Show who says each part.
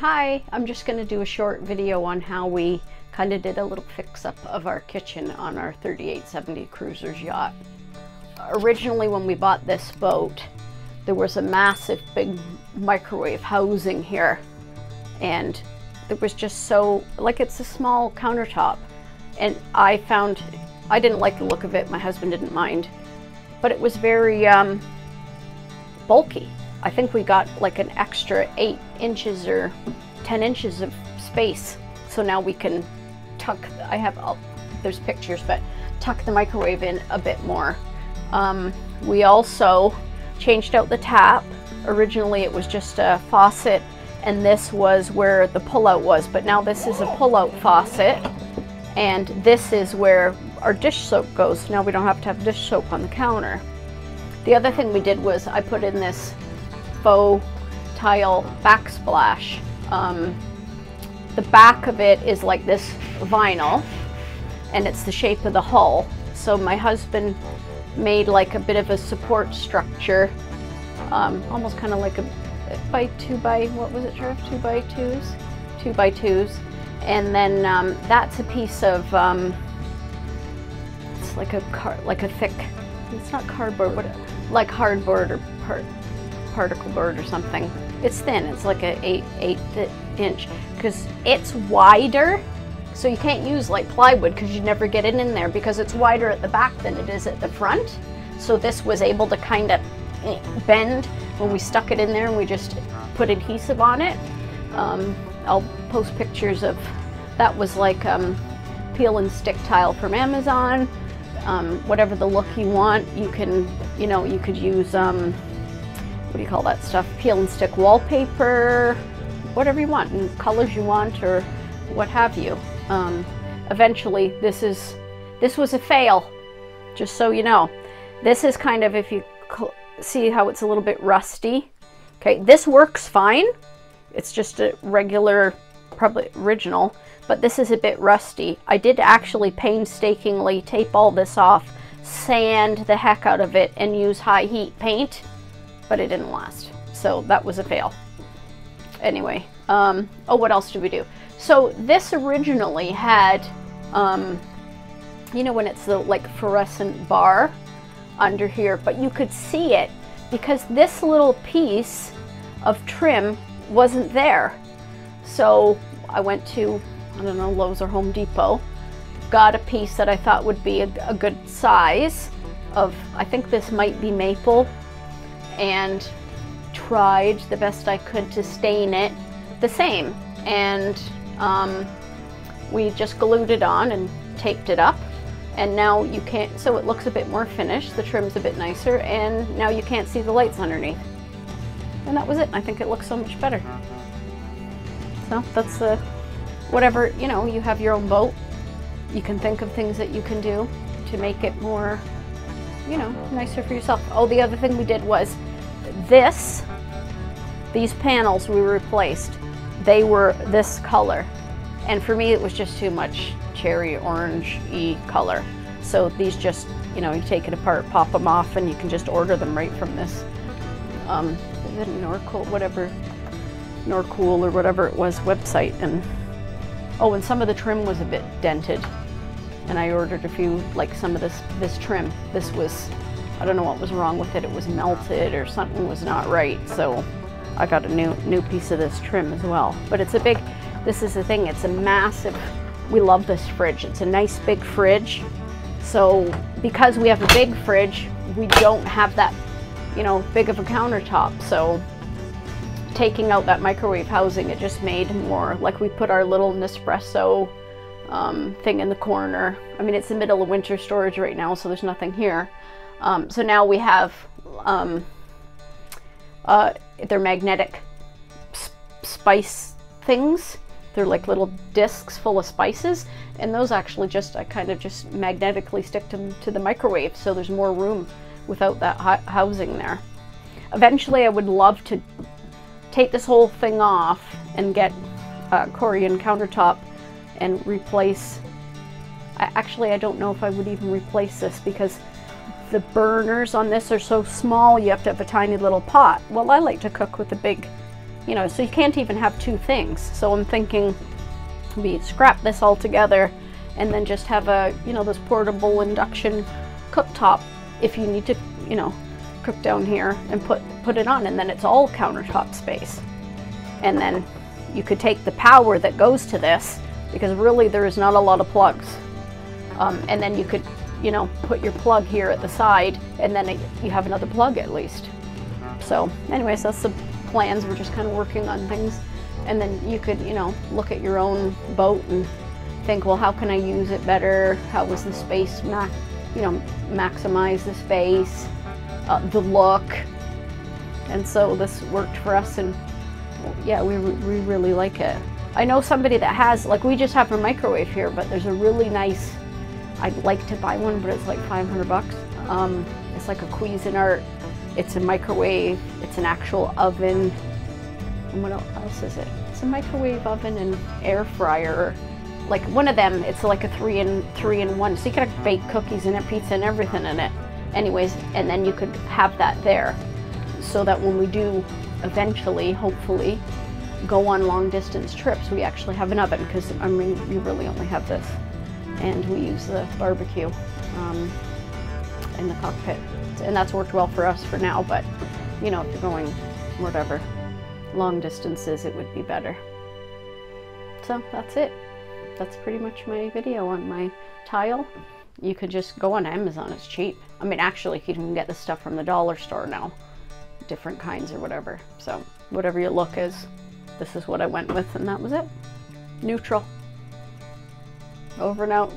Speaker 1: Hi, I'm just going to do a short video on how we kind of did a little fix up of our kitchen on our 3870 Cruisers yacht. Originally when we bought this boat, there was a massive big microwave housing here and it was just so, like it's a small countertop and I found, I didn't like the look of it, my husband didn't mind, but it was very um, bulky I think we got like an extra eight inches or 10 inches of space. So now we can tuck, I have, oh, there's pictures, but tuck the microwave in a bit more. Um, we also changed out the tap. Originally it was just a faucet and this was where the pullout was, but now this is a pullout faucet and this is where our dish soap goes. Now we don't have to have dish soap on the counter. The other thing we did was I put in this faux tile backsplash. Um, the back of it is like this vinyl and it's the shape of the hull. So my husband made like a bit of a support structure, um, almost kind of like a by two by, what was it, Trev? Two by twos? Two by twos. And then um, that's a piece of, um, it's like a car, like a thick, it's not cardboard, but like hardboard or part, particle board or something. It's thin, it's like a eight, eight inch because it's wider. So you can't use like plywood because you never get it in there because it's wider at the back than it is at the front. So this was able to kind of eh, bend when we stuck it in there and we just put adhesive on it. Um, I'll post pictures of, that was like um, peel and stick tile from Amazon. Um, whatever the look you want, you can, you know, you could use um, what do you call that stuff? Peel and stick wallpaper, whatever you want, and colors you want or what have you. Um, eventually, this is this was a fail, just so you know. This is kind of, if you see how it's a little bit rusty. Okay, this works fine. It's just a regular, probably original, but this is a bit rusty. I did actually painstakingly tape all this off, sand the heck out of it, and use high heat paint but it didn't last. So that was a fail. Anyway, um, oh, what else did we do? So this originally had, um, you know, when it's the like fluorescent bar under here, but you could see it because this little piece of trim wasn't there. So I went to, I don't know, Lowe's or Home Depot, got a piece that I thought would be a, a good size of, I think this might be maple and tried the best I could to stain it the same. And um, we just glued it on and taped it up. And now you can't, so it looks a bit more finished, the trim's a bit nicer, and now you can't see the lights underneath. And that was it. I think it looks so much better. So that's the, whatever, you know, you have your own boat. You can think of things that you can do to make it more, you know, nicer for yourself. Oh, the other thing we did was this, these panels we replaced, they were this color. And for me, it was just too much cherry orange-y color. So these just, you know, you take it apart, pop them off, and you can just order them right from this, um, Norcool, whatever, Norcool or whatever it was website. And oh, and some of the trim was a bit dented. And I ordered a few, like some of this, this trim. This was I don't know what was wrong with it. It was melted or something was not right. So I got a new new piece of this trim as well. But it's a big, this is the thing, it's a massive, we love this fridge. It's a nice big fridge. So because we have a big fridge, we don't have that, you know, big of a countertop. So taking out that microwave housing, it just made more, like we put our little Nespresso um, thing in the corner. I mean, it's the middle of winter storage right now, so there's nothing here. Um, so now we have, um, uh, they're magnetic spice things. They're like little discs full of spices, and those actually just, I kind of just magnetically stick them to the microwave, so there's more room without that housing there. Eventually I would love to take this whole thing off and get a Corian countertop and replace, I, actually I don't know if I would even replace this because the burners on this are so small you have to have a tiny little pot. Well, I like to cook with a big you know, so you can't even have two things. So I'm thinking we scrap this all together and then just have a, you know, this portable induction cooktop if you need to, you know, cook down here and put, put it on and then it's all countertop space. And then you could take the power that goes to this because really there is not a lot of plugs. Um, and then you could, you know, put your plug here at the side and then it, you have another plug at least. So anyways, that's the plans. We're just kind of working on things. And then you could, you know, look at your own boat and think, well, how can I use it better? How was the space, ma you know, maximize the space, uh, the look. And so this worked for us and yeah, we, we really like it. I know somebody that has, like we just have a microwave here, but there's a really nice, I'd like to buy one, but it's like 500 bucks. Um, it's like a Cuisinart. It's a microwave, it's an actual oven. And what else is it? It's a microwave oven and air fryer. Like one of them, it's like a three in three in one. So you could bake cookies in it, pizza and everything in it. Anyways, and then you could have that there. So that when we do eventually, hopefully, go on long distance trips, we actually have an oven because I mean, you really only have this. And we use the barbecue um, in the cockpit. And that's worked well for us for now, but you know, if you're going whatever, long distances, it would be better. So that's it. That's pretty much my video on my tile. You could just go on Amazon, it's cheap. I mean, actually, you can get the stuff from the dollar store now different kinds or whatever. So whatever your look is, this is what I went with and that was it. Neutral. Over and out.